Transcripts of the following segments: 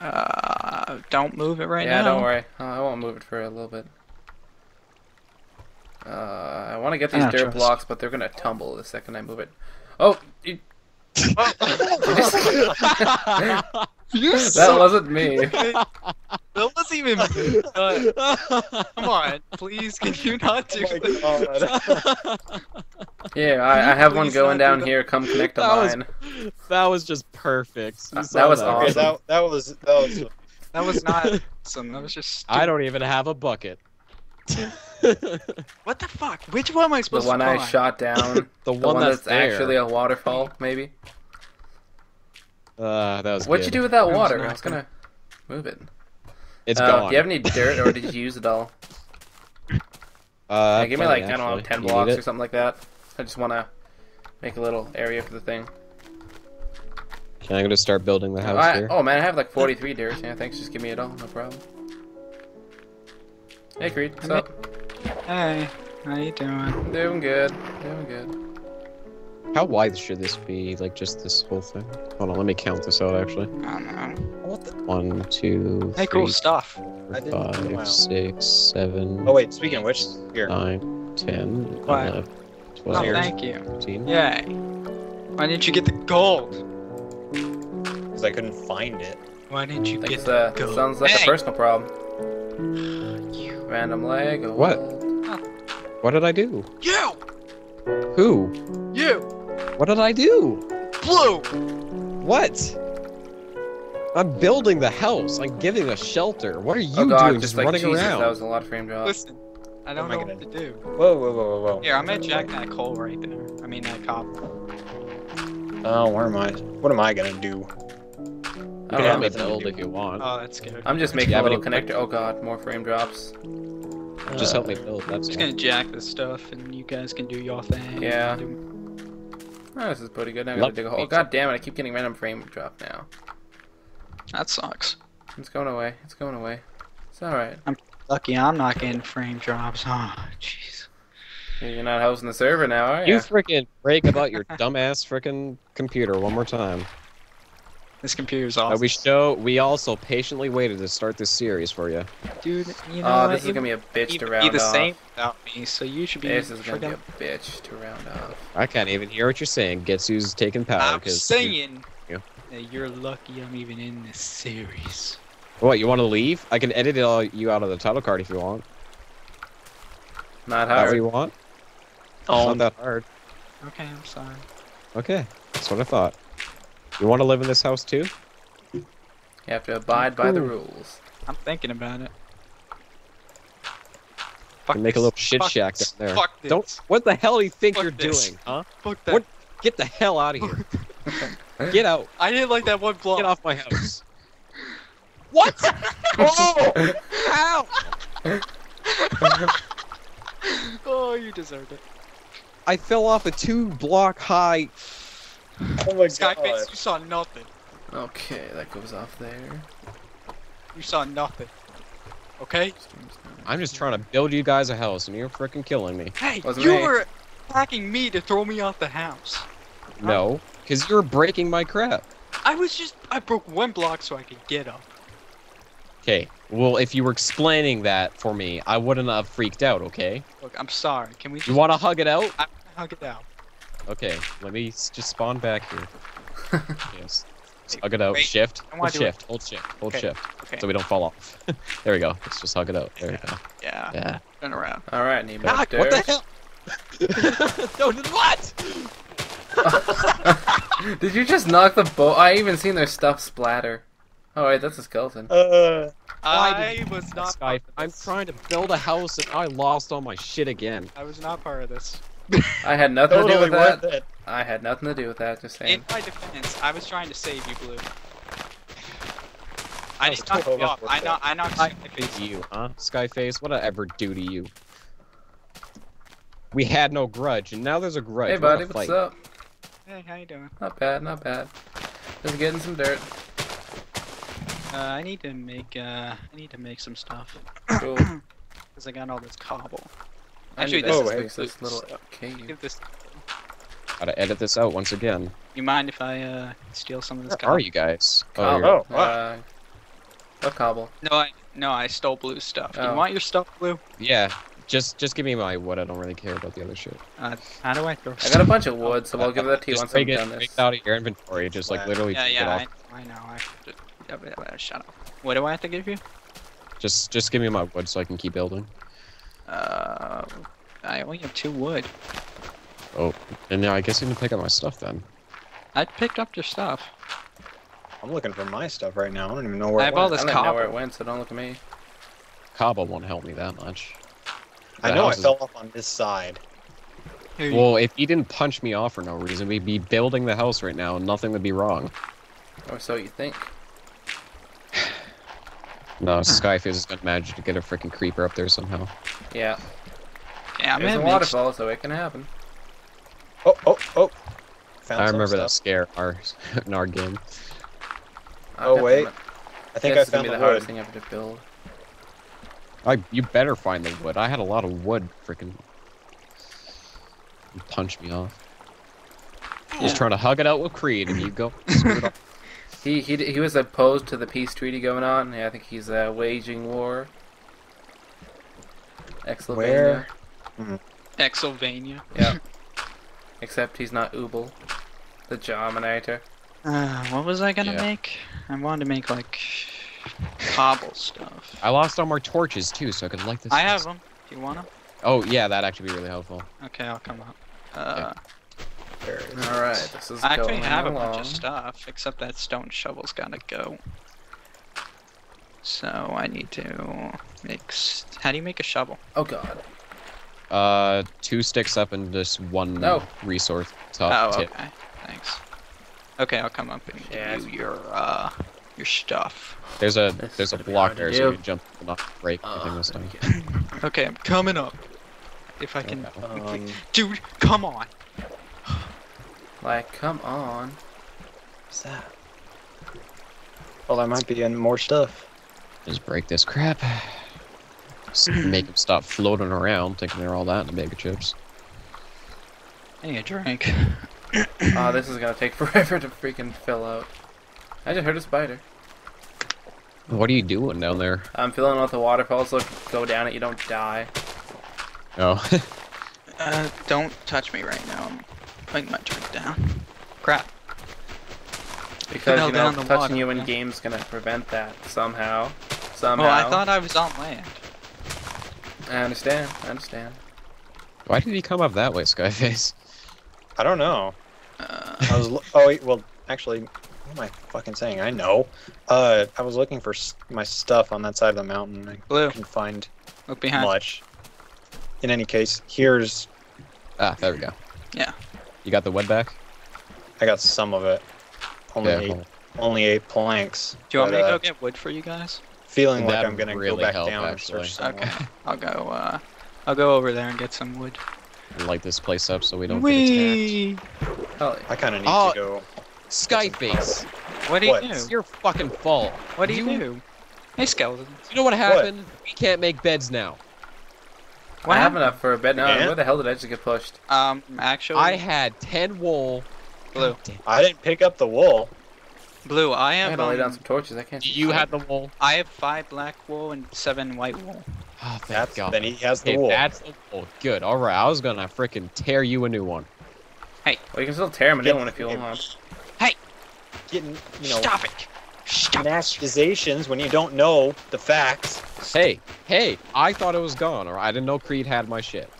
Uh, don't move it right yeah, now. Yeah, don't worry. Uh, I won't move it for a little bit. Uh, I want to get these Ah, dirt trust. blocks, but they're gonna tumble the second I move it. Oh, you, You that wasn't me. That was even. Uh, come on, please. Can you not do Oh my that? Yeah, I, I have one going down here. Come connect to That was- mine. that was just perfect. Uh, that was Okay, awesome. that, that was that was That was not awesome. That was just. I don't even have a bucket. What the fuck? Which one am I supposed to? The one to I shot down. The The one, one that's, that's there. actually a waterfall, maybe. Uh, that was What'd you do with that That water? I was gonna move it. It's uh, gone. Do you have any dirt, or did you use it all? Uh, Yeah, give me like plenty, I don't know, ten You blocks or something like that. I just want to make a little area for the thing. Okay, I'm gonna start building the house oh, I, here. Oh man, I have like 43 deers. Yeah, thanks. Just give me it all, no problem. Hey, Creed, what's up? Hey, how you doing? Doing good. Doing good. How wide should this be? Like just this whole thing? Hold on, let me count this out actually. I don't know. What the? One, two, hey, three, cool stuff. Four, Oh wait, speaking of which, here. Nine, ten, Five. 12. Thank you. 15. Yay. Why didn't you get the gold? Because I couldn't find it. Why didn't you get the gold? Sounds like hey. a personal problem. You. Random leg. What? What did I do? You! Who? You! What did I do? Blue! What? I'm building the house. I'm giving a shelter. What are oh you oh, God, doing? Just, just like running Jesus, around. That was a lot of frame drops. Listen, I don't What know I what gonna do. Whoa, whoa, whoa, whoa, whoa. Here, I'm gonna jack that coal right there. I mean, that copper. Oh, where am I? What am I gonna do? I You don't can have know. build if you want. Oh, that's good. I'm just Do you making a have little any- connector. Oh god, more frame drops. Just Uh, help me build. That's I'm just gonna jack this stuff, and you guys can do your thing. Yeah. Do- Oh, this is pretty good. Now I Love gotta dig a hole. pizza. God damn it! I keep getting random frame drop now. That sucks. It's going away. It's going away. It's all right. Lucky I'm not getting frame drops. Oh, jeez. You're not hosting the server now, are You you? freaking break about your dumbass freaking computer one more time. This computer's Uh, awesome. we show. We also patiently waited to start this series for you. Dude, you know what? this is gonna be a bitch would to be round the off. same without me, so you should be This is gonna be a bitch to round off. I can't even hear what you're saying. Getsu's taking power. I'm 'cause you- saying Yeah. that you're lucky I'm even in this series. What? You want to leave? I can edit it all you out of the title card if you want. Not Is that what you want? Oh, It's not um, that hard. okay, I'm sorry. Okay, that's what I thought. You want to live in this house too? You have to abide by the rules. I'm thinking about it. You Fuck can make a little shit Fuck shack this. down there. Fuck this. Don't. What the hell do you think Fuck you're this. doing, huh? Fuck that. What? Get the hell out of here. Get out. I didn't like that one block. Get off my house. What? oh! How? oh, you deserved it. I fell off a two block high. Oh my Skyface, you saw nothing. Okay, that goes off there. You saw nothing. Okay? I'm just trying to build you guys a house, and you're freaking killing me. Hey, Wasn't you me. were attacking me to throw me off the house. No, because you're breaking my crap. I was just I broke one block so I could get up. Okay. Well, if you were explaining that for me, I wouldn't have freaked out. Okay. Look, I'm sorry. Can we just You want to hug it out? I hug it out? Okay. Let me just spawn back here. yes. Just hug it out. Wait, shift. I wanna Hold do it. shift. Hold shift. Hold Okay, shift. Okay. So we don't fall off. there we go. Let's just hug it out. There we go. yeah. Yeah. Turn around. All right, need Ah, what the dirt. hell? no, what? Did you just knock the boat? I even seen their stuff splatter. Oh wait, that's a skeleton. Uh, Why I did was not. Sky, part of I'm trying to build a house and I lost all my shit again. I was not part of this. I had nothing to do with that. it. I had nothing to do with that. Just saying. In my defense, I was trying to save you, Blue. I was did not totally give up. I it. knocked. I knocked I Skyface. you, huh? Skyface, what did I ever do to you? We had no grudge, and now there's a grudge. Hey We wanna buddy, what's fight. up? Hey, how you doing? Not bad, not bad. Just getting some dirt. Uh, I need to make. Uh, I need to make some stuff Cool. because I got all this cobble. Actually, need this Oh, is hey, this little cave. give this. Gotta edit this out once again. You mind if I uh steal some of this Where cobble? are you guys? Cobble. you're- Oh, wow. uh, what cobble? No, I no, I stole blue stuff. Do Oh. You want your stuff blue? yeah. Just just give me my wood. I don't really care about the other shit. Uh, how do I throw? I got a bunch of wood, so I'll give that to you Just once I'm take it, done take this. it out of your inventory. Just like Wow. literally Yeah, take it yeah, off. I, I know. I should, yeah, but- but shut up. What do I have to give you? Just just give me my wood so I can keep building. Uh, I only have two wood. Oh, and now I guess you can pick up my stuff then. I picked up your stuff. I'm looking for my stuff right now. I don't even know where I it have all went. I this don't know where it went, so don't look at me. Cobble won't help me that much. I know I house is- fell off on this side. Well, if he didn't punch me off for no reason, we'd be building the house right now, and nothing would be wrong. Or so you think. No, Skyface is gonna manage to get a freaking creeper up there somehow. Yeah. yeah, I'm There's a waterfall, so it can happen. Oh, oh, oh. Found I some remember that scare our, in our game. I'll Oh, wait. I think I is gonna found be the the wood. hardest thing ever to build. I, you better find the wood. I had a lot of wood, freaking. Punch me off. He's trying to hug it out with Creed, and you go. screw it up. He he he was opposed to the peace treaty going on. Yeah, I think he's uh, waging war. Exylvania. Where? Exylvania. Yeah. Except he's not Ubel, the Dominator. Uh, what was I gonna Yeah. make? I wanted to make like cobble stuff. I lost all my torches too, so I could light this. I have them. Do you want them? Oh yeah, that'd actually be really helpful. Okay, I'll come up. Uh, There it is. All right, this is I actually going have a bunch of stuff, except that stone shovel's gotta go. So I need to make. How do you make a shovel? Oh God. Uh, two sticks up and just one No. resource top oh, tip. okay. Thanks. Okay, I'll come up and give you your uh your stuff. There's a This there's a block there, so you can jump and not break anything Uh, this time. okay. Okay, I'm coming up. If I can, Um, dude, come on. Like, come on. what's that? Well, there might be in more stuff. Just break this crap. Just make them stop floating around, thinking they're all that in a bag of chips. I need a drink. Oh, this is gonna take forever to freaking fill out. I just heard a spider. What are you doing down there? I'm filling out the waterfalls. Look, go down it. You don't die. Oh, Uh, don't touch me right now. I'm putting my drink down. Crap. Because you know, touching water, you in yeah. game's gonna prevent that somehow. Somehow. Oh, I thought I was on land. I understand. I understand. why did he come up that way, Skyface? I don't know. Uh, I was. lo- Oh wait. Well, actually, what am I fucking saying? I know. Uh, I was looking for s- my stuff on that side of the mountain. I blue, couldn't find look behind. much. In any case, here's. Ah, there we go. Yeah. You got the wood back? I got some of it. Only Yeah, eight. cool. Only eight planks. Do you want but, me to uh, go get wood for you guys? Feeling like That'd I'm gonna really go back help, down actually. and search some Okay. I'll go. Uh, I'll go over there and get some wood. Light this place up so we don't get attacked. Whee! I kind of need Oh. to go. Skyface, What do you What? do? it's your fucking fault. What do you, you- do? Hey, skeleton. You know what happened? We can't make beds now. What I have happened? enough for a bed now. Yeah? Where the hell did I just get pushed? Um, actually, I had ten wool. Blue. I didn't pick up the wool. blue. I I have. gotta lay down Um, some torches. I can't. see You shit. had the wool. I have five black wool and seven white wool. Oh, thank That's God. then he has the Hey, wool. that's the wool. Good. All right. I was gonna freaking tear you a new one. Hey. Well, you can still tear him a new Get- one if you want. Hey. Getting you know Stop it! Stop. when you don't know the facts. Hey, hey! I thought it was gone, or I didn't know Creed had my shit.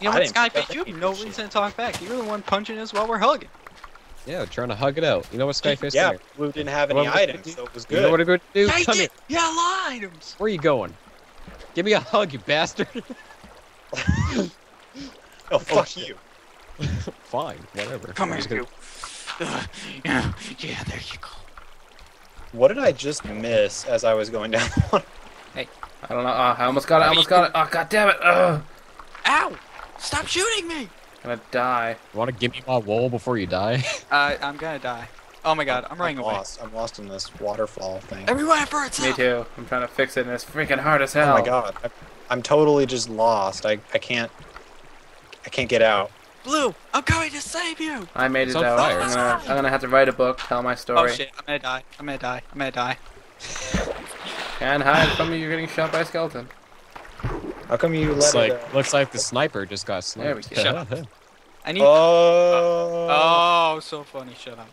You know what, didn't pick up Skyface? You have any no shit. reason to talk back. You're the one punching us while we're hugging. Yeah, trying to hug it out. You know what Skyface yeah, did? Blue didn't have any what- items, so it was good. You know what I'm going to do? Yeah, he Come did. here. Yeah, lie items. Where are you going? Give me a hug, you bastard. Oh, oh fuck shit. you! Fine, whatever. Come I'm here, just gonna- you. Yeah, yeah, there you go. What did I just miss as I was going down? Hey. I don't know. Oh, I almost got it. I almost got it. Oh god damn it! Ugh. Ow! Stop shooting me! I'm gonna die. You want to give me my wool before you die? Uh, I'm gonna die. Oh my god, I'm running I'm away. lost. I'm lost in this waterfall thing. Everyone for itself. Me too. I'm trying to fix it, and it's freaking hard as hell. Oh my god, I, I'm totally just lost. I I can't I can't get out. Blue, I'm coming to save you. I made It's it out. fire. I'm gonna, I'm gonna have to write a book, tell my story. Oh story. shit, I'm gonna die. I'm gonna die. I'm gonna die. Can't hide from me, You're getting shot by a skeleton. How come you Looks let like it? looks like the sniper just got There we sniped. go. Shut up. I need. Oh. Oh, so funny. Shut up.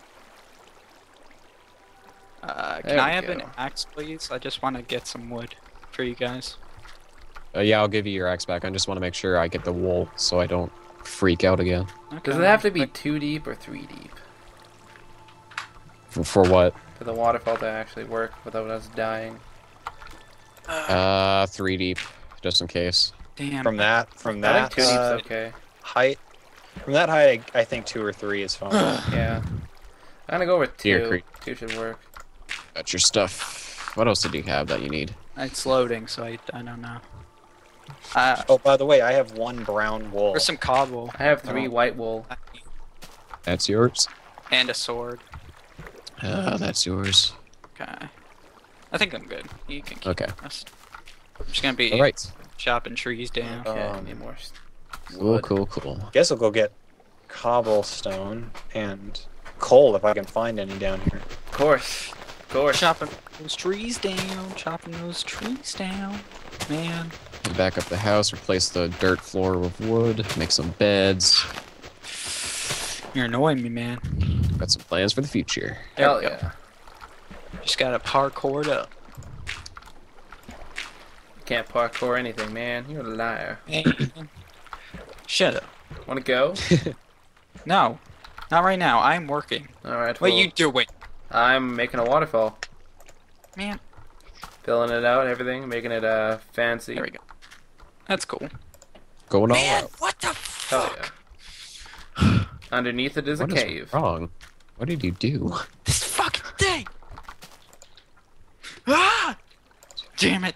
Uh, can I we have an axe, please? I just want to get some wood for you guys. Uh, yeah, I'll give you your axe back. I just want to make sure I get the wool so I don't freak out again. Does it have to be two deep or three deep For, for what? for the waterfall to actually work without us dying? Uh, three deep, just in case. Damn. From that, from I that think two deep's uh, okay. height, from that height, I, I think two or three is fine. Yeah. I'm gonna go with two. Creek. Two should work. Got your stuff. What else did you have that you need? It's loading, so I, I don't know. Uh, oh, by the way, I have one brown wool. there's some cobble I have three Oh. white wool. That's yours. and a sword. Ah, that's yours. Okay. I think I'm good. You can keep Okay. the rest. I'm just gonna be All right. chopping trees down. Okay, Um, need more. Cool, cool, cool. Guess I'll go get cobblestone and coal if I can find any down here. Of course. Of course. Chopping those trees down. Chopping those trees down. Man. Back up the house, replace the dirt floor with wood, make some beds. You're annoying me, man. Got some plans for the future. There Hell we go. yeah. Just gotta parkour it up. Can't parkour anything, man. You're a liar. Shut up. Wanna go? No. Not right now. I'm working. Alright. What well, you doing? I'm making a waterfall. Man. Filling it out, everything, making it uh fancy. There we go. That's cool. Going all Man, out. what the Hell fuck? yeah. Underneath it is a What is cave. wrong? What did you do? This fucking thing! Ah! Damn it.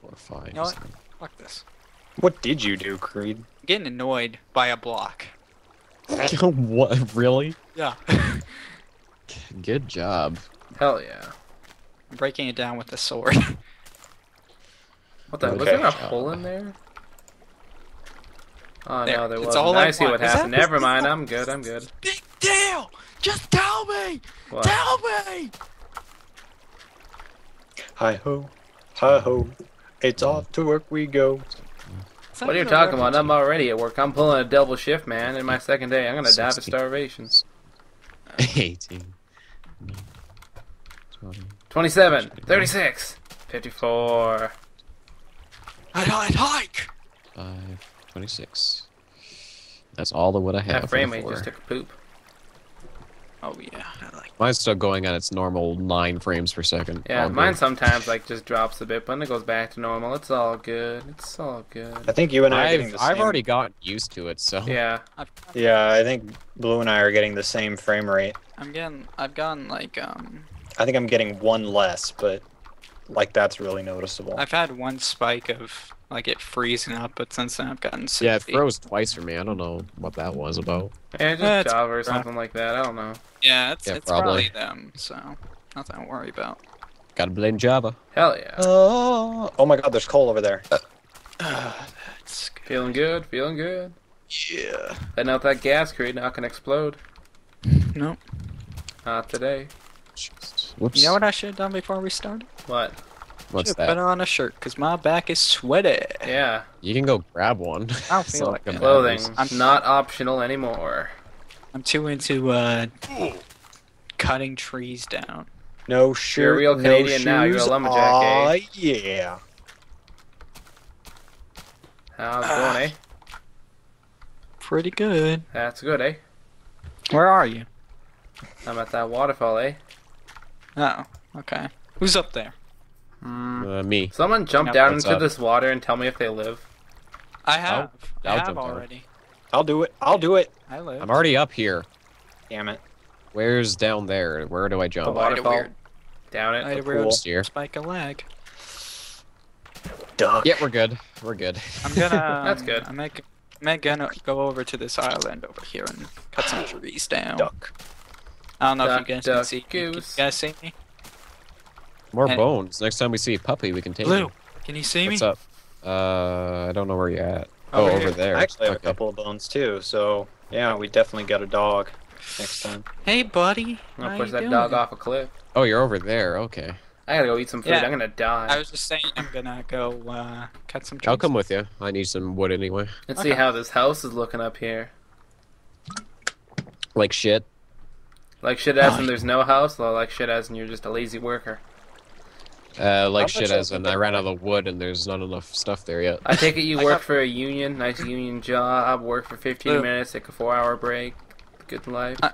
Four, five. You know what? Fuck this. What did you do, Creed? I'm getting annoyed by a block. what? Really? Yeah. Good job. Hell yeah. I'm breaking it down with the sword. What the? Was Okay. there a hole in there? Oh There. no, there It's wasn't. all I I see want. what Is happened. Never mind. I'm good. I'm good. Big deal! Just tell me! What? Tell me! Hi ho, hi ho. It's off to work we go. What are you talking about? I'm already at work. I'm pulling a double shift, man. In my second day, I'm gonna die of starvation. 18. 20. 27, 36, 54. I'd, I'd hike! 5, 26. That's all the wood I have. That frame the rate just took a poop. Oh yeah, I like Mine's still going at its normal 9 frames per second. Yeah, All mine sometimes like just drops a bit, but then it goes back to normal. It's all good. It's all good. I think you and I are getting I've, I've already gotten used to it, so. Yeah, I've, Yeah, I think Blue and I are getting the same frame rate. I'm getting, I've gotten like, um, I think I'm getting one less, but like that's really noticeable. I've had one spike of like it freezing up, but since then I've gotten 60. Yeah, it froze twice for me. I don't know what that was about. yeah, just it's Java or something like that. I don't know. Yeah, it's, Yeah, it's probably. probably them, so nothing to worry about. Gotta blame Java. Hell yeah. Oh, oh my God! There's coal over there. That's good. Feeling good. Feeling good. Yeah. Letting out that gas crate now can explode. Nope. Not today. Just- Whoops. You know what I should have done before we started? What? What's Should've Put that? on a shirt, because my back is sweaty. Yeah. You can go grab one. I don't feel like Something. Clothing. I'm- Not optional anymore. I'm too into, uh, cutting trees down. No shirt. real no Canadian now, you're a shoes. lumberjack, Aw, eh? yeah. How's it going, eh? Pretty good. That's good, eh? Where are you? I'm at that waterfall, eh? Oh, okay. Who's up there? Hmm. Uh, me. Someone jump Yep. down What's into up? this water and tell me if they live. I have. I I'll have jump down. already. I'll do it. I'll do it. I live. I'm already up here. Damn it. Where's down there? Where do I jump? Why do waterfall. weird- Down I had it. a weird pool. Steer. spike a leg. Duck. Yeah, we're good. We're good. I'm gonna. That's good. I'm gonna, I'm gonna go over to this island over here and cut some trees down. Duck. I don't know Duck, if you guys duck, can see. Can you goose. guys see me? More And- bones. Next time we see a puppy, we can take Blue, him. can you see What's me? What's up? Uh, I don't know where you're at. Oh, Over over here. there. I actually have okay. a couple of bones too, so Yeah, we definitely got a dog next time. Hey, buddy. I'm gonna push that doing? dog off a cliff. Oh, you're over there. Okay. I gotta go eat some food. Yeah. I'm gonna die. I was just saying I'm gonna go uh, cut some trees. I'll come with you. I need some wood anyway. Let's see how this house is looking up here. Like shit. Like shit as Oh. in there's no house, or like shit as in you're just a lazy worker. Uh, like shit much as in? I ran out of wood and there's not enough stuff there yet. I take it you work got- for a union, nice union job, work for 15 Uh, minutes, take a four hour break. Good life. Uh,